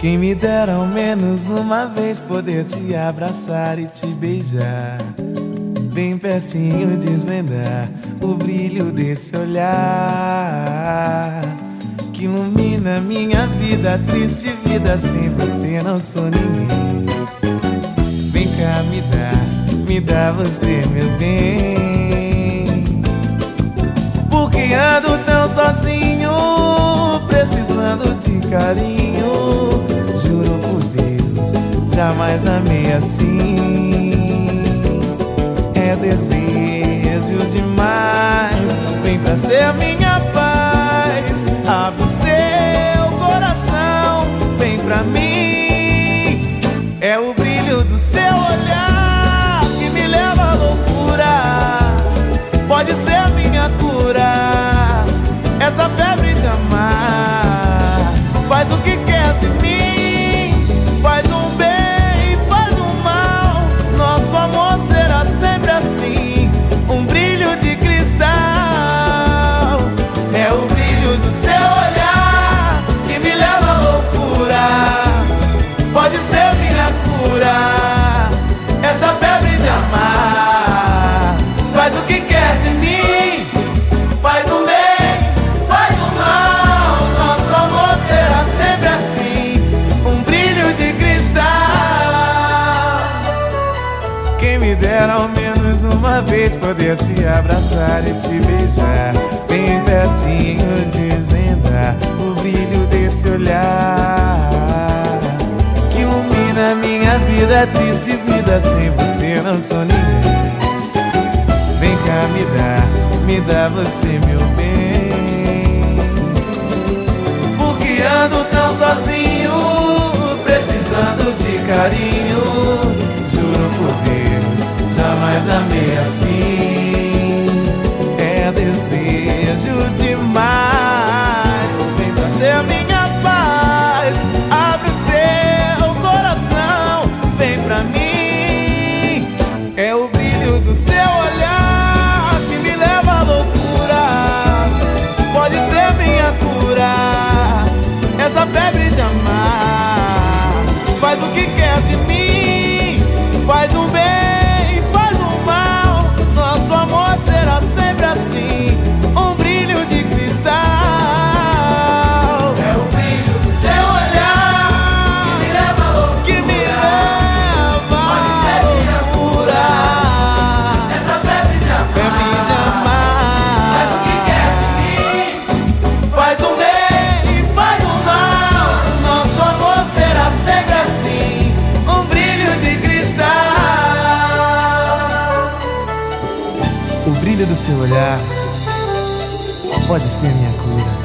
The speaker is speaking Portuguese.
Quem me dera ao menos uma vez poder te abraçar e te beijar. Bem pertinho desvendar o brilho desse olhar que ilumina minha vida, triste vida sem você não sou ninguém. Vem cá me dá, me dá você meu bem. Porque ando tão sozinho, precisando de carinho. Juro por Deus, jamais amei assim. É desejo demais, vem pra ser minha paz. Abre o seu coração, vem pra mim. Dera ao menos uma vez poder te abraçar e te beijar, bem pertinho desvendar o brilho desse olhar que ilumina minha vida, triste vida sem você não sou ninguém. Vem cá me dá, me dá você meu bem. Jamais amei assim. É desejo demais, vem pra ser minha paz. Abre seu coração, vem pra mim. É o brilho do seu olhar que me leva à loucura. Pode ser minha cura, essa febre de amar. Faz o que quer de mim, brilho do seu olhar pode ser minha cura.